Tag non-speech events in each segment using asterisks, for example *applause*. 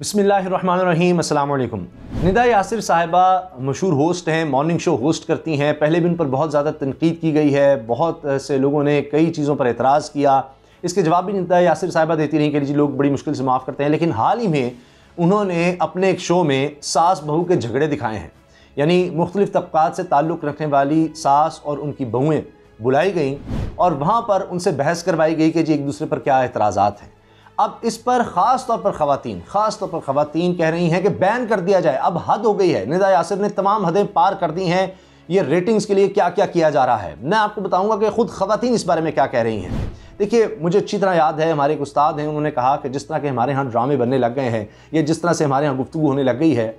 بسم اللہ الرحمن الرحیم، السلام علیکم۔ ندا یاسر صاحبہ مشہور ہوسٹ ہیں مارننگ شو ہوسٹ کرتی ہیں۔ پہلے بھی ان پر بہت زیادہ تنقید کی گئی ہے، بہت سے لوگوں نے کئی چیزوں پر اعتراض کیا۔ اس کے جواب بھی ندا یاسر صاحبہ دیتی رہی کہ جی لوگ بڑی مشکل سے معاف کرتے ہیں۔ لیکن حال ہی میں انہوں نے اپنے ایک شو میں ساس بہو کے جھگڑے دکھائے ہیں۔ یعنی مختلف طبقات سے تعلق رکھنے والی ساس اور ان کی بہویں بلائی گئیں اور وہاں پر ان سے بحث کروائی گئی کہ جی ایک دوسرے پر کیا اعتراضات ہیں۔ اب اس پر خاص طور پر خواتین، خاص طور پر خواتین کہہ رہی ہیں کہ بین کر دیا جائے۔ اب حد ہو گئی ہے۔ ندا یاسر نے تمام حدیں پار کر دی ہیں۔ یہ ریٹنگز کے لیے کیا کیا کیا جا رہا ہے؟ میں آپ کو بتاؤں گا کہ خود خواتین اس بارے میں کیا کہہ رہی ہیں۔ دیکھیے، مجھے اچھی طرح یاد ہے، ہمارے ایک استاد ہیں، انہوں نے کہا کہ جس طرح کہ ہمارے ہاں ڈرامے بننے لگ گئے ہیں، یا جس طرح سے ہمارے ہاں گفتگو ہونے لگ گئی ہے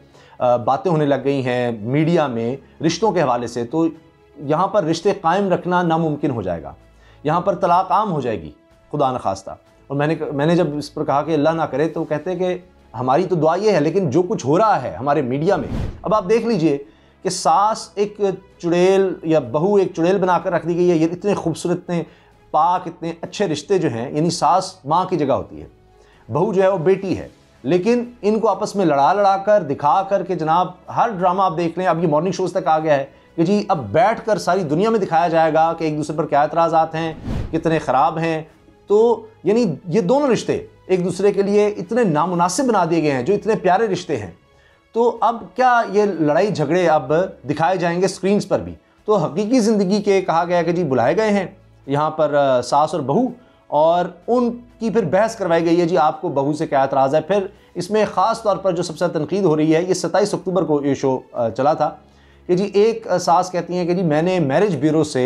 باتیں ہونے لگ گئی ہیں میڈیا میں رشتوں کے حوالے سے، تو یہاں پر رشتے قائم رکھنا ناممکن ہو جائے گا۔ یہاں پر طلاق عام ہو جائے گی، خدا نخواستہ۔ اور میں نے میں نے جب اس پر کہا کہ اللہ نہ کرے تو کہتے کہ ہماری تو دعا یہ ہے، لیکن جو کچھ ہو رہا ہے ہمارے میڈیا میں۔ اب آپ دیکھ لیجیے کہ ساس ایک چڑیل یا بہو ایک چڑیل بنا کر رکھ دی گئی ہے۔ یہ اتنے خوبصورت، اتنے پاک، اتنے اچھے رشتے جو ہیں یعنی ساس ماں کی جگہ ہوتی ہے۔ بہو جو ہے وہ بیٹی ہے۔ لیکن ان کو آپس میں لڑا لڑا کر، دکھا کر کہ جناب ہر ڈرامہ آپ دیکھ لیں، اب یہ مارننگ شوز تک آ گیا ہے کہ جی اب بیٹھ کر ساری دنیا میں دکھایا جائے گا کہ ایک دوسرے پر کیا اعتراضات ہیں، کتنے خراب ہیں۔ تو یعنی یہ دونوں رشتے ایک دوسرے کے لیے اتنے نامناسب بنا دیے گئے ہیں، جو اتنے پیارے رشتے ہیں۔ تو اب کیا یہ لڑائی جھگڑے اب دکھائے جائیں گے سکرینز پر بھی؟ تو حقیقی زندگی کے کہا گیا کہ جی بلائے گئے ہیں یہاں پر ساس اور بہو، اور ان کی پھر بحث کروائی گئی ہے جی آپ کو بہو سے کیا اعتراض ہے؟ پھر اس میں خاص طور پر جو سب سے تنقید ہو رہی ہے، یہ ستائیس اکتوبر کو یہ شو چلا تھا کہ جی ایک ساس کہتی ہیں کہ جی میں نے میرج بیورو سے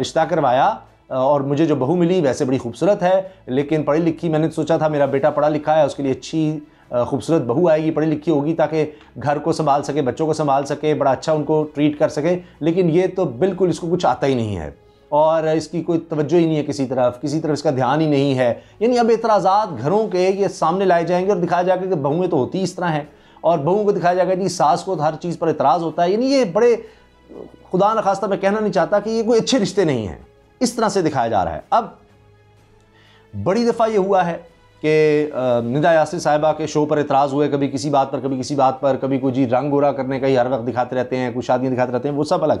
رشتہ کروایا اور مجھے جو بہو ملی ویسے بڑی خوبصورت ہے، لیکن پڑھی لکھی میں نے سوچا تھا میرا بیٹا پڑھا لکھا ہے، اس کے لیے اچھی خوبصورت بہو آئے گی، پڑھی لکھی ہوگی تاکہ گھر کو سنبھال سکے، بچوں کو سنبھال سکے، بڑا اچھا ان کو ٹریٹ کر سکے۔ لیکن یہ تو بالکل اس کو کچھ آتا ہی نہیں ہے۔ اور اس کی کوئی توجہ ہی نہیں ہے کسی طرف کسی طرف اس کا دھیان ہی نہیں ہے۔ یعنی اب اعتراضات گھروں کے یہ سامنے لائے جائیں گے اور دکھایا جائے گا کہ بہویں تو ہوتی اس طرح ہیں۔ اور بہوؤں کو دکھایا جائے گا کہ جی، ساس کو ہر چیز پر اعتراض ہوتا ہے۔ یعنی یہ بڑے خدا نخواستہ میں کہنا نہیں چاہتا کہ یہ کوئی اچھے رشتے نہیں ہیں۔ اس طرح سے دکھایا جا رہا ہے۔ اب بڑی دفعہ یہ ہوا ہے کہ ندا یاسر صاحبہ کے شو پر اعتراض ہوئے، کبھی کسی بات پر، کبھی کسی بات پر، کبھی کوئی جی رنگ گورا کرنے کا ہی ہر وقت دکھاتے رہتے ہیں، کوئی شادیاں دکھاتے رہتے ہیں، وہ سب الگ۔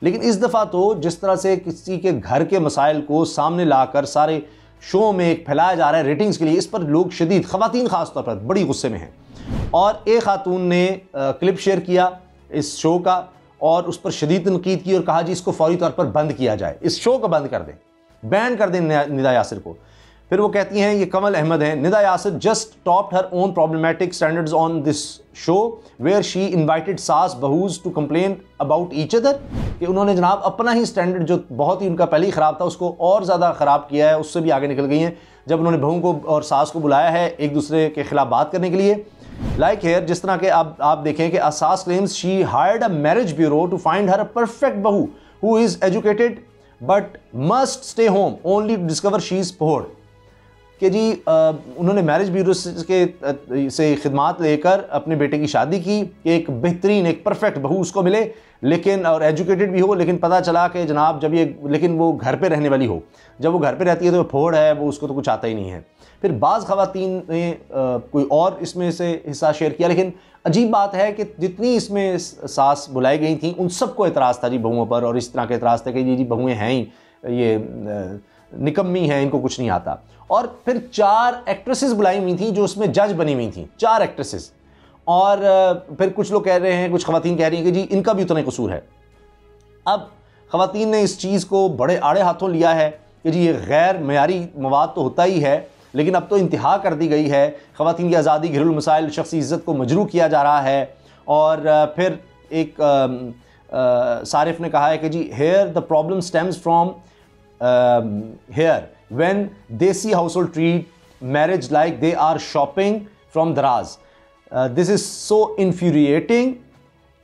لیکن اس دفعہ تو جس طرح سے کسی کے گھر کے مسائل کو سامنے لا کر سارے شو میں ایک پھیلایا جا رہا ہے ریٹنگز کے لیے، اس پر لوگ شدید، خواتین خاص طور پر بڑی غصے میں ہیں۔ اور ایک خاتون نے کلپ شیئر کیا اس شو کا۔ اور اس پر شدید تنقید کی اور کہا جی اس کو فوری طور پر بند کیا جائے، اس شو کو بند کر دیں، بین کر دیں ندا یاسر کو۔ پھر وہ کہتی ہیں، یہ کمل احمد ہیں، Nida Yasir just top her own problematic standards on this show where she invited saas bahus to complain about each other کہ انہوں نے جناب اپنا ہی اسٹینڈرڈ جو بہت ہی ان کا پہلے ہی خراب تھا، اس کو اور زیادہ خراب کیا ہے، اس سے بھی آگے نکل گئی ہیں۔ جب انہوں نے بہو کو اور ساس کو بلایا ہے ایک دوسرے کے خلاف بات کرنے کے لیے لائک ہیئر جس طرح کہ آپ آپ دیکھیں کہ اساس claims she hired a marriage bureau to find her a perfect bahu who is educated but must stay home only discover she is poor کہ جی انہوں نے میرج بیورو کے سے خدمات لے کر اپنے بیٹے کی شادی کی، کہ ایک بہترین، ایک پرفیکٹ بہو اس کو ملے، لیکن، اور ایجوکیٹڈ بھی ہو، لیکن پتہ چلا کہ جناب جب یہ لیکن وہ گھر پہ رہنے والی ہو۔ جب وہ گھر پہ رہتی ہے تو وہ پھوڑ ہے، وہ اس کو تو کچھ آتا ہی نہیں ہے۔ پھر بعض خواتین نے کوئی اور اس میں سے حصہ شیئر کیا، لیکن عجیب بات ہے کہ جتنی اس میں ساس بلائی گئی تھیں، ان سب کو اعتراض تھا جی بہوؤں پر، اور اس طرح کے اعتراض تھا کہ جی جی بہویں ہیں ہی، یہ نکمی ہیں، ان کو کچھ نہیں آتا۔ اور پھر چار ایکٹریسز بلائی ہوئی تھیں جو اس میں جج بنی ہوئی تھیں، چار ایکٹریسز اور پھر کچھ لوگ کہہ رہے ہیں، کچھ خواتین کہہ رہی ہیں کہ جی ان کا بھی اتنا قصور ہے۔ اب خواتین نے اس چیز کو بڑے آڑے ہاتھوں لیا ہے کہ جی یہ غیر معیاری مواد تو ہوتا ہی ہے لیکن اب تو انتہا کر دی گئی ہے۔ خواتین کی آزادی، گھریلو المسائل شخصی عزت کو مجروع کیا جا رہا ہے۔ اور پھر ایک صارف نے کہا ہے کہ جی here the problem stems from here when desi household treat marriage like they are shopping from Daraz this is so infuriating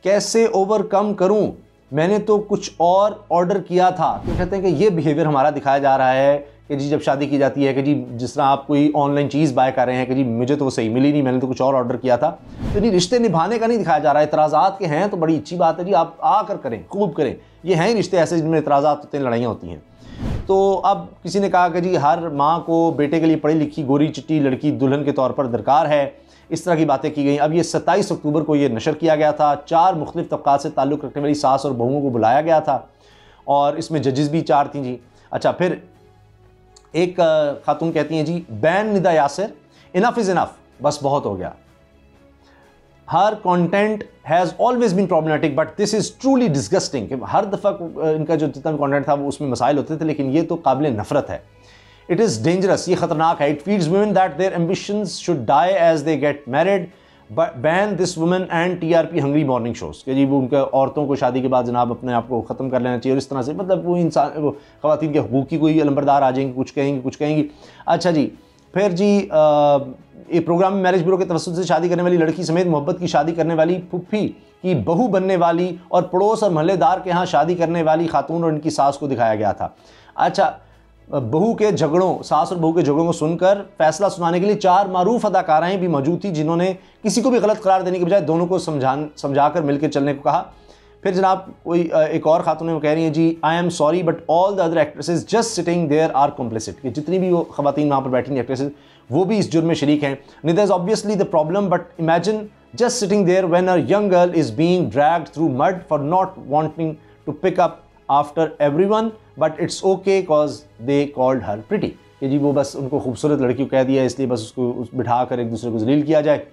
کیسے اوور کم کروں؟ میں نے تو کچھ اور آرڈر کیا تھا۔ تو کہتے ہیں کہ یہ بیہیویئر ہمارا دکھایا جا رہا ہے۔ کہ جی جب شادی کی جاتی ہے کہ جی جس طرح آپ کوئی آن لائن چیز بائی کر رہے ہیں کہ جی مجھے تو وہ صحیح ملی نہیں، میں نے تو کچھ اور آرڈر کیا تھا۔ تو نہیں رشتے نبھانے کا نہیں دکھایا جا رہا ہے، اعتراضات کے ہیں تو بڑی اچھی بات ہے جی آپ آ کر کریں، خوب کریں۔ یہ ہیں رشتے ایسے جن میں اعتراضات ہوتے ہیں، لڑائیاں ہوتی ہیں۔ تو اب کسی نے کہا کہ جی ہر ماں کو بیٹے کے لیے پڑھی لکھی گوری چٹی، لڑکی دلہن کے طور پر درکار ہے، اس طرح کی باتیں کی گئیں۔ اب یہ ستائیس اکتوبر کو یہ نشر کیا گیا تھا۔ چار مختلف طبقات سے تعلق رکھنے والی ساس اور بہوؤں کو بلایا گیا تھا اور اس میں ججز بھی چار تھیں جی۔ اچھا پھر ایک خاتون کہتی ہیں جی ban Nida Yasir enough is enough بس بہت ہو گیا۔ Her content has always been problematic but this is truly disgusting کہ ہر دفعہ ان کا جو جتنا کانٹینٹ تھا، وہ اس میں مسائل ہوتے تھے، لیکن یہ تو قابل نفرت ہے۔ اٹ از ڈینجرس یہ خطرناک ہے۔ It feeds women that their ambitions should die as they get married ban this woman and T R P hungry morning shows کہ جی وہ ان کے عورتوں کو شادی کے بعد جناب اپنے آپ کو ختم کر لینا چاہیے اور اس طرح سے مطلب وہ انسان، وہ خواتین کے حقوق کی کوئی علمبردار آ جائیں گی، کچھ کہیں گی، کچھ کہیں گی۔ اچھا جی پھر جی یہ پروگرام میرج بیورو کے توسط سے شادی کرنے والی لڑکی سمیت محبت کی شادی کرنے والی پھپھی کی بہو بننے والی اور پڑوس اور محلے دار کے ہاں شادی کرنے والی خاتون اور ان کی ساس کو دکھایا گیا تھا۔ اچھا بہو کے جھگڑوں، ساس اور بہو کے جھگڑوں کو سن کر فیصلہ سنانے کے لیے چار معروف اداکارائیں بھی موجود تھیں جنہوں نے کسی کو بھی غلط قرار دینے کے بجائے دونوں کو سمجھان سمجھا کر مل کے چلنے کو کہا۔ پھر جناب کوئی ایک اور خاتون وہ کہہ رہی ہیں جی I am sorry but all the other actresses just sitting there are complicit کہ جتنی بھی وہ خواتین وہاں پر بیٹھی ہیں ایکٹریسز وہ بھی اس جرم میں شریک ہیں۔ Nida is obviously the problem but imagine just sitting there when a young girl is being dragged through mud for not wanting to pick up after everyone but it's okay cause they called her pretty کہ جی وہ بس ان کو خوبصورت لڑکی کو کہہ دیا اس لیے بس اس کو بٹھا کر ایک دوسرے کو ذلیل کیا جائے۔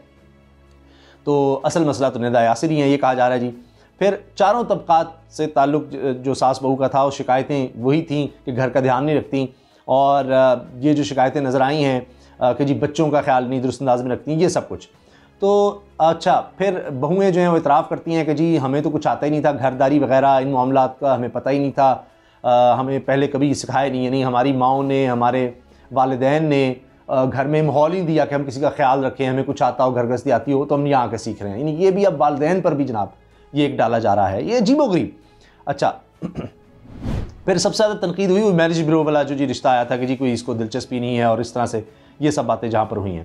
تو اصل مسئلہ تو ندا یاسر ہی ہیں، یہ کہا جا رہا ہے جی۔ پھر چاروں طبقات سے تعلق جو ساس بہو کا تھا، وہ شکایتیں وہی تھیں کہ گھر کا دھیان نہیں رکھتیں۔ اور یہ جو شکایتیں نظر آئی ہیں، کہ جی بچوں کا خیال نہیں، درست انداز میں رکھتی ہیں یہ سب کچھ۔ تو اچھا پھر بہویں جو ہیں وہ اعتراف کرتی ہیں کہ جی ہمیں تو کچھ آتا ہی نہیں تھا گھرداری وغیرہ، ان معاملات کا ہمیں پتہ ہی نہیں تھا۔ ہمیں پہلے کبھی سکھایا نہیں یعنی ہماری ماؤں نے، ہمارے والدین نے گھر میں ماحول ہی دیا کہ ہم کسی کا خیال رکھیں، ہمیں کچھ آتا ہو گھر گرستی آتی ہو، تو ہم یہاں کے سیکھ رہے ہیں۔ یعنی یہ بھی اب والدین پر بھی جناب یہ ایک ڈالا جا رہا ہے۔ یہ عجیب و غریب۔ اچھا *clears throat* پھر سب سے زیادہ تنقید ہوئی وہ میرج بیورو والا جو جی رشتہ آیا تھا کہ جی کوئی اس کو دلچسپی نہیں ہے اور اس طرح سے یہ سب باتیں جہاں پر ہوئی ہیں۔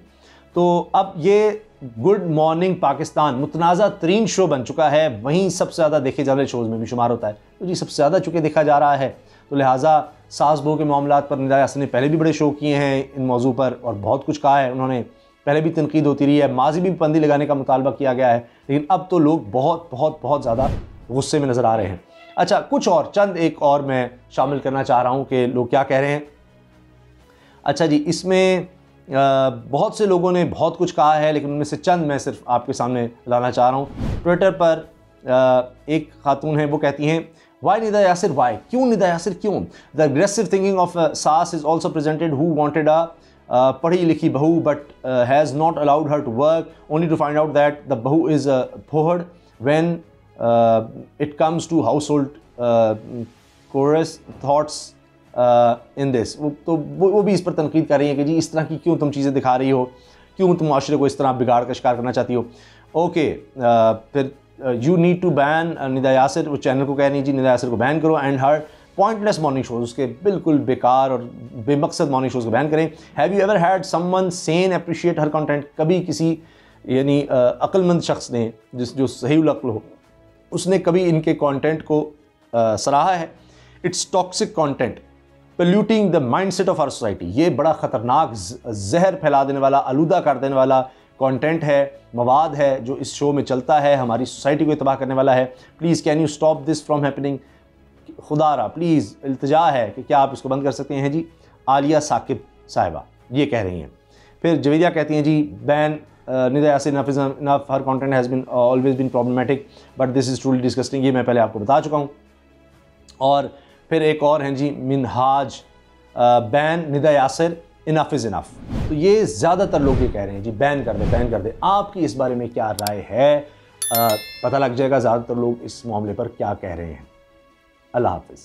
تو اب یہ گڈ مارننگ پاکستان متنازع ترین شو بن چکا ہے۔ وہیں سب سے زیادہ دیکھے جانے شوز میں بھی شمار ہوتا ہے۔ تو جی سب سے زیادہ چکے دیکھا جا رہا ہے، تو لہٰذا ساس بہو کے معاملات پر ندا یاسر نے پہلے بھی بڑے شو کیے ہیں ان موضوع پر اور بہت کچھ کہا ہے۔ انہوں نے پہلے بھی تنقید ہوتی رہی ہے۔ ماضی بھی پندی لگانے کا مطالبہ کیا گیا ہے، لیکن اب تو لوگ بہت بہت بہت زیادہ غصے میں نظر آ رہے ہیں۔ اچھا کچھ اور، چند ایک اور میں شامل کرنا چاہ رہا ہوں کہ لوگ کیا کہہ رہے ہیں۔ اچھا جی اس میں بہت سے لوگوں نے بہت کچھ کہا ہے، لیکن ان میں سے چند میں صرف آپ کے سامنے لانا چاہ رہا ہوں۔ ٹویٹر پر ایک خاتون ہیں، وہ کہتی ہیں وائی ندا یاسر وائی کیوں ندا یاسر کیوں? دا aggressive thinking of saas is also presented who wanted آ، پڑھی لکھی بہو but has not allowed her to work only to find out that the bahu is phoohad when it comes to household chores thoughts in this وہ تو وہ بھی اس پر تنقید کر رہی ہیں کہ جی اس طرح کی کیوں تم چیزیں دکھا رہی ہو؟ کیوں تم معاشرے کو اس طرح بگاڑ کا شکار کرنا چاہتی ہو؟ اوکے پھر you need to ban Nida Yasir, وہ چینل کو کہہ رہی ہیں جی ندا یاسر کو بین کرو and her pointless morning shows اس کے بالکل بیکار اور بے مقصد مارننگ شوز کو بین کریں۔ Have you ever heard someone seen appreciate her content کبھی کسی یعنی عقل مند شخص نے، جس جو صحیح العقل ہو، اس نے کبھی ان کے کانٹینٹ کو سراہا ہے؟ It's toxic content polluting the mindset of our society یہ بڑا خطرناک زہر پھیلا دینے والا، آلودہ کر دینے والا کانٹینٹ ہے، مواد ہے جو اس شو میں چلتا ہے، ہماری سوسائٹی کو تباہ کرنے والا ہے۔ Please can you stop this from happening خدا را پلیز التجا ہے کہ کیا آپ اس کو بند کر سکتے ہیں؟ جی عالیہ ثاقب صاحبہ، یہ کہہ رہی ہیں۔ پھر جویدیہ کہتی ہیں جی ban Nida Yasir enough, her content has been always been problematic but this is truly disgusting یہ میں پہلے آپ کو بتا چکا ہوں۔ اور پھر ایک اور ہیں جی Minhaj ban, Nida Yasir enough is enough تو یہ زیادہ تر لوگ یہ کہہ رہے ہیں جی بین کر دے بین کر دے آپ کی اس بارے میں کیا رائے ہے؟ پتہ لگ جائے گا زیادہ تر لوگ اس معاملے پر کیا کہہ رہے ہیں۔ اللہ حافظ۔